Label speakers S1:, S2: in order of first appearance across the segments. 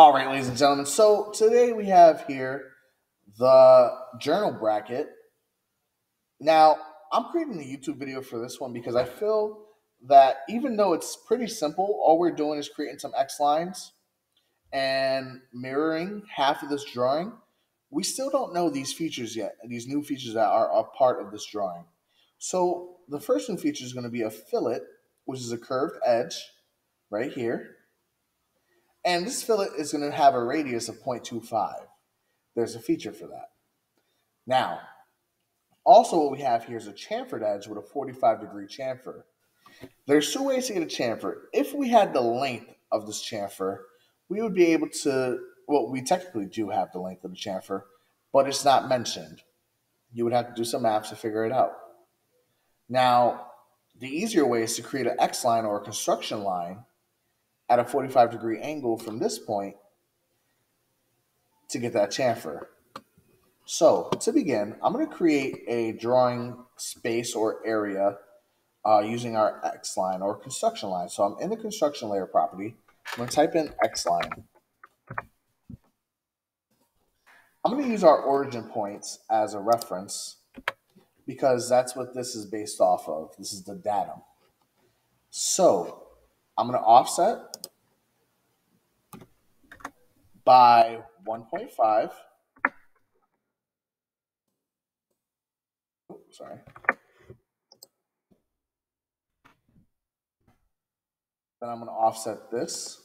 S1: All right, ladies and gentlemen. So today we have here the journal bracket. Now, I'm creating a YouTube video for this one because I feel that even though it's pretty simple, all we're doing is creating some X lines and mirroring half of this drawing. We still don't know these features yet, these new features that are a part of this drawing. So the first new feature is going to be a fillet, which is a curved edge right here. And this fillet is going to have a radius of 0.25. There's a feature for that. Now, also what we have here is a chamfered edge with a 45 degree chamfer. There's two ways to get a chamfer. If we had the length of this chamfer, we would be able to, well, we technically do have the length of the chamfer, but it's not mentioned. You would have to do some math to figure it out. Now, the easier way is to create an X line or a construction line at a 45 degree angle from this point to get that chamfer. So to begin, I'm going to create a drawing space or area uh, using our X line or construction line. So I'm in the construction layer property. I'm going to type in X line. I'm going to use our origin points as a reference because that's what this is based off of. This is the datum. So I'm going to offset by 1.5. Oh, sorry. Then I'm going to offset this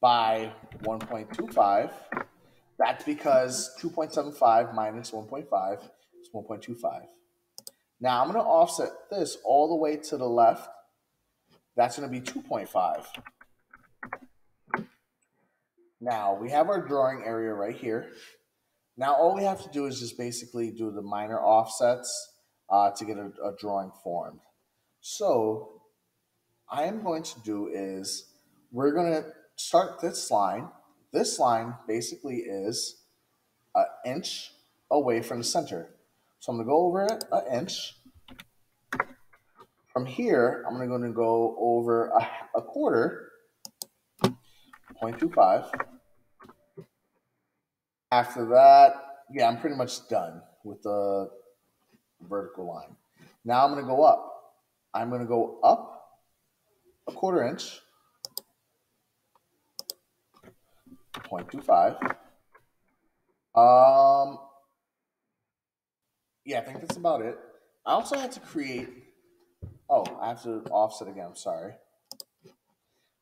S1: by 1.25. That's because 2.75 minus 1.5 is 1.25. Now I'm going to offset this all the way to the left. That's going to be 2.5. Now we have our drawing area right here. Now all we have to do is just basically do the minor offsets uh, to get a, a drawing formed. So I am going to do is we're going to start this line. This line basically is an inch away from the center. So I'm going to go over it an inch. From here, I'm going to go over a, a quarter, 0.25. After that, yeah, I'm pretty much done with the vertical line. Now I'm going to go up. I'm going to go up a quarter inch, 0.25. Um, yeah, I think that's about it. I also had to create, oh, I have to offset again, I'm sorry.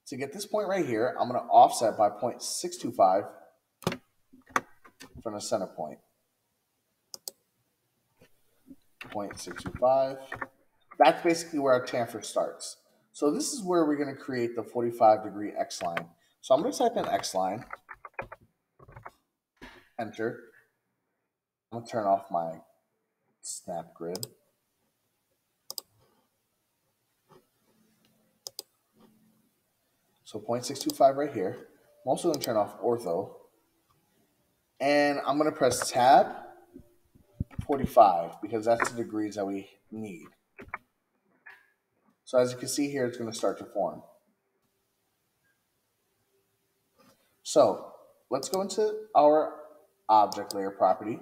S1: To get this point right here, I'm going to offset by 0.625 from the center point. 0.625. That's basically where our chamfer starts. So this is where we're going to create the 45 degree X line. So I'm going to type in X line, enter. I'm going to turn off my snap grid. So 0.625 right here. I'm also going to turn off ortho and I'm going to press tab 45 because that's the degrees that we need. So as you can see here, it's going to start to form. So let's go into our object layer property,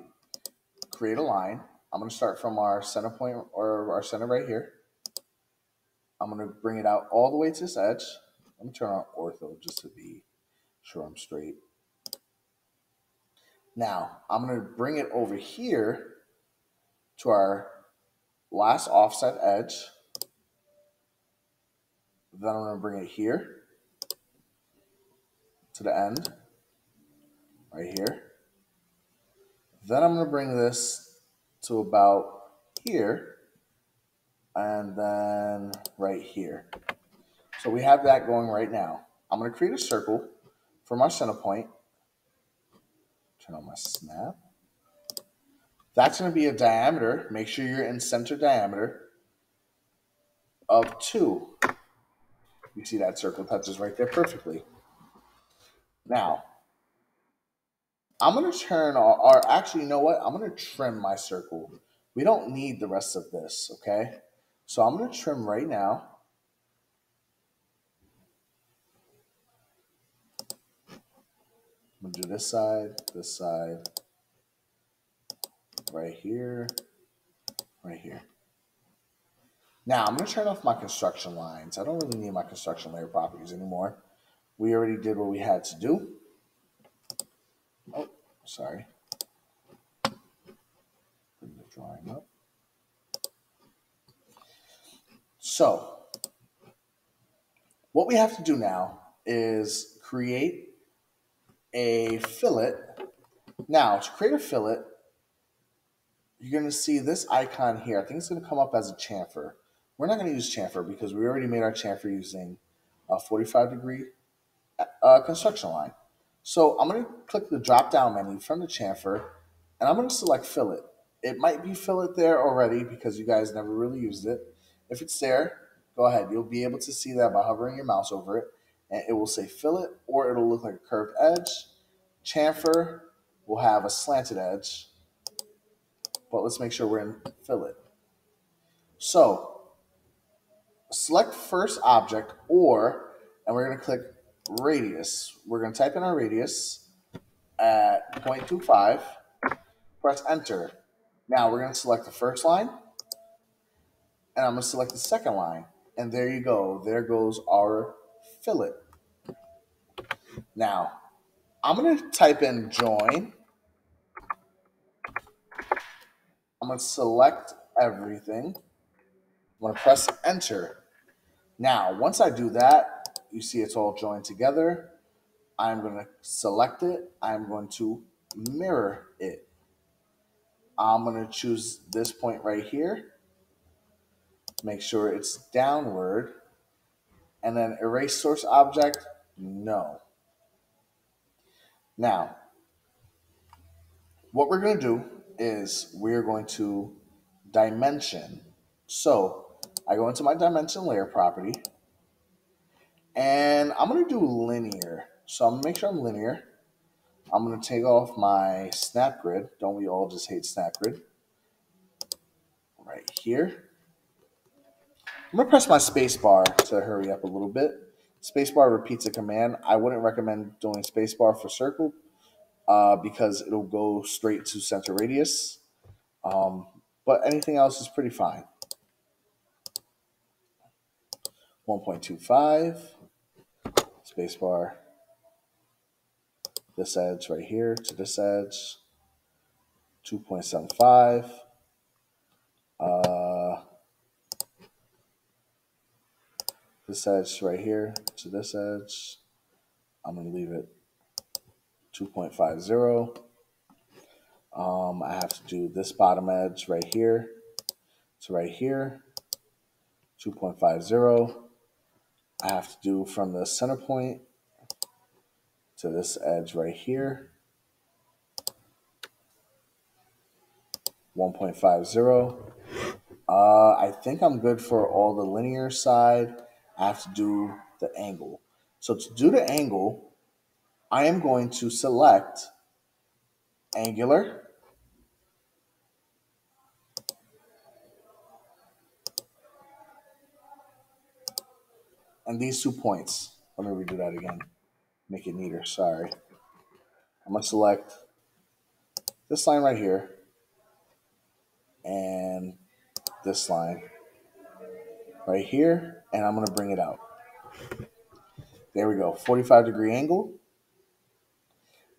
S1: create a line. I'm going to start from our center point or our center right here. I'm going to bring it out all the way to this edge. Let me turn on ortho just to be sure I'm straight. Now, I'm going to bring it over here to our last offset edge. Then I'm going to bring it here to the end, right here. Then I'm going to bring this to about here, and then right here. So we have that going right now. I'm going to create a circle for my center point turn on my snap. That's going to be a diameter. Make sure you're in center diameter of 2. You see that circle touches right there perfectly. Now, I'm going to turn, or, or actually, you know what? I'm going to trim my circle. We don't need the rest of this, okay? So I'm going to trim right now. I'm gonna do this side, this side, right here, right here. Now I'm gonna turn off my construction lines. I don't really need my construction layer properties anymore. We already did what we had to do. Oh, sorry. Bring the drawing up. So, what we have to do now is create a fillet. Now, to create a fillet, you're going to see this icon here. I think it's going to come up as a chamfer. We're not going to use chamfer because we already made our chamfer using a 45 degree uh, construction line. So I'm going to click the drop down menu from the chamfer and I'm going to select fillet. It might be fillet there already because you guys never really used it. If it's there, go ahead. You'll be able to see that by hovering your mouse over it and it will say fillet or it'll look like a curved edge. Chamfer will have a slanted edge, but let's make sure we're in fillet. So select first object or, and we're to click radius. We're to type in our radius at 0.25, press enter. Now we're to select the first line, and I'm to select the second line. And there you go. There goes our fillet. Now, I'm going to type in join. I'm going to select everything. I'm going to press enter. Now, once I do that, you see it's all joined together. I'm going to select it. I'm going to mirror it. I'm going to choose this point right here. Make sure it's downward. And then erase source object, no. Now, what we're going to do is we're going to dimension. So I go into my dimension layer property and I'm going to do linear. So I'm going to make sure I'm linear. I'm going to take off my snap grid. Don't we all just hate snap grid? Right here. I'm to press my space bar to hurry up a little bit. Spacebar repeats a command. I wouldn't recommend doing spacebar for circle uh, because it'll go straight to center radius. Um, but anything else is pretty fine. 1.25, spacebar, this edge right here to this edge, 2.75, uh, this edge right here to this edge, I'm going to leave it 2.50. Um, I have to do this bottom edge right here to right here, 2.50. I have to do from the center point to this edge right here. 1.50. Uh, I think I'm good for all the linear side. I have to do the angle. So to do the angle, I am going to select angular. and these two points. Let me redo that again. Make it neater. Sorry. I'm going to select this line right here and this line right here, and I'm to bring it out. There we go. 45 degree angle.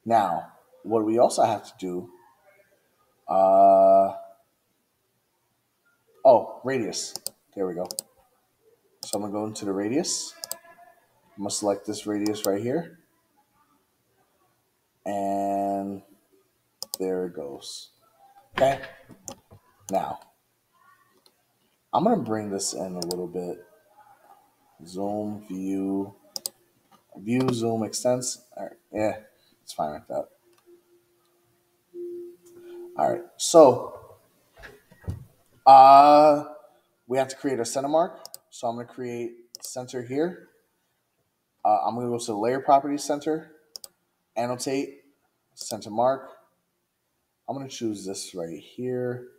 S1: Now, what we also have to do, uh, oh, radius. There we go. So I'm to go into the radius. I'm to select this radius right here. And there it goes. Okay. Now, I'm going to bring this in a little bit. Zoom, view, view, zoom, extents. All right. Yeah, it's fine like that. All right. So, uh, we have to create a center mark. So I'm going to create center here. Uh, I'm going to go to layer properties center, annotate, center mark. I'm going to choose this right here.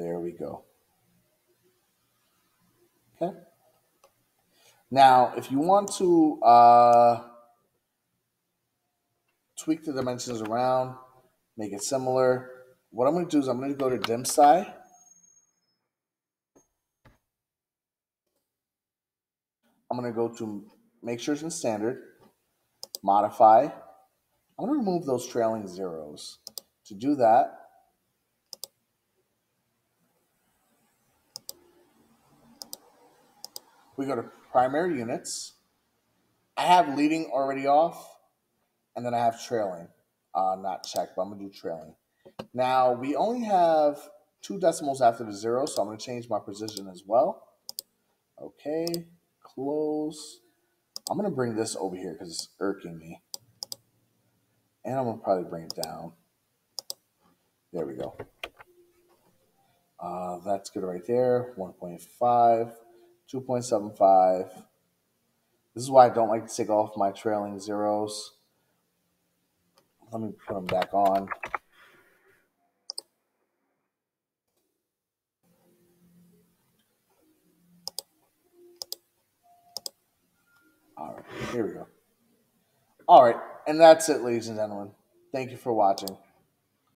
S1: There we go. Okay. Now, if you want to uh, tweak the dimensions around, make it similar. What I'm going to do is I'm going to go to DimSty. I'm going to go to make sure it's in standard, modify. I'm going to remove those trailing zeros. To do that, we go to primary units. I have leading already off, and then I have trailing. Uh, not checked, but I'm gonna do trailing. Now we only have two decimals after the zero, so I'm gonna change my precision as well. Okay, close. I'm gonna bring this over here because it's irking me. And I'm gonna probably bring it down. There we go. Uh, that's good right there. 1.5, 2.75. This is why I don't like to take off my trailing zeros. Let me put them back on. All right, here we go. All right, and that's it, ladies and gentlemen. Thank you for watching.